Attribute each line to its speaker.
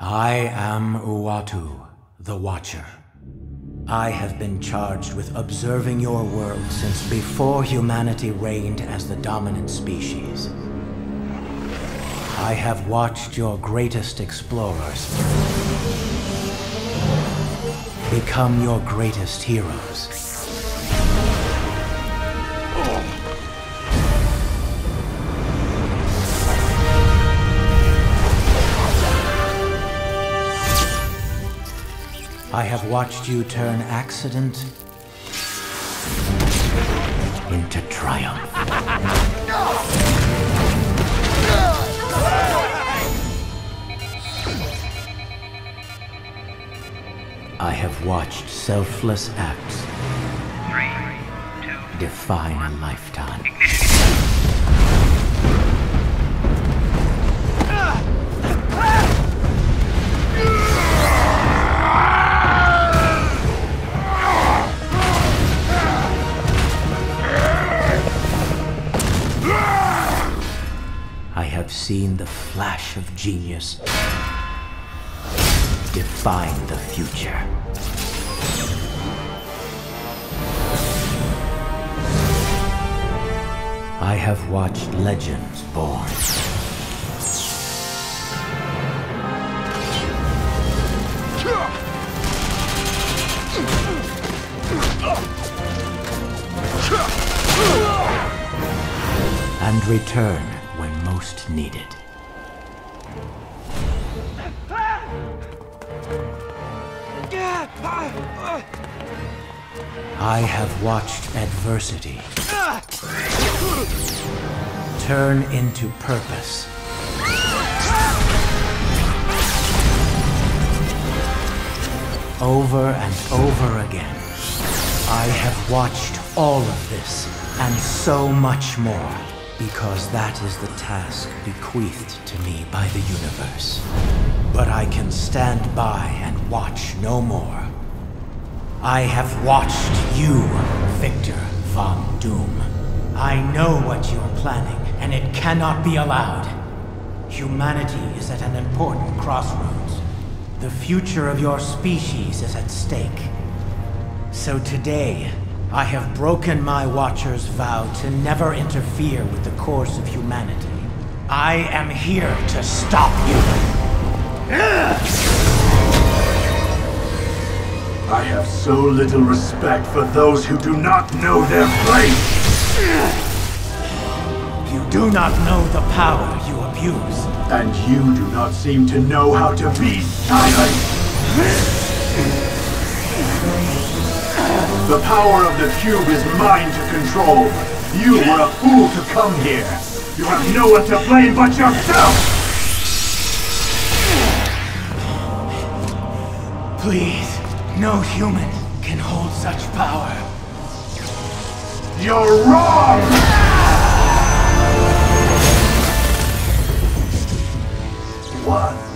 Speaker 1: I am Uatu, the Watcher. I have been charged with observing your world since before humanity reigned as the dominant species. I have watched your greatest explorers become your greatest heroes. I have watched you turn accident into triumph. I have watched selfless acts
Speaker 2: Three, two,
Speaker 1: define a lifetime. I have seen the flash of genius define the future. I have watched legends born. And return most needed. I have watched adversity turn into purpose. Over and over again, I have watched all of this and so much more because that is the task bequeathed to me by the universe. But I can stand by and watch no more. I have watched you, Victor Von Doom. I know what you're planning, and it cannot be allowed. Humanity is at an important crossroads. The future of your species is at stake. So today, I have broken my Watcher's vow to never interfere with the course of humanity. I am here to stop you.
Speaker 3: I have so little respect for those who do not know their place!
Speaker 1: You do not know the power you abuse.
Speaker 3: And you do not seem to know how to be silent! The power of the cube is mine to control. You were a fool to come here. You have no one to blame but yourself!
Speaker 1: Please, no human can hold such power.
Speaker 3: You're wrong! One.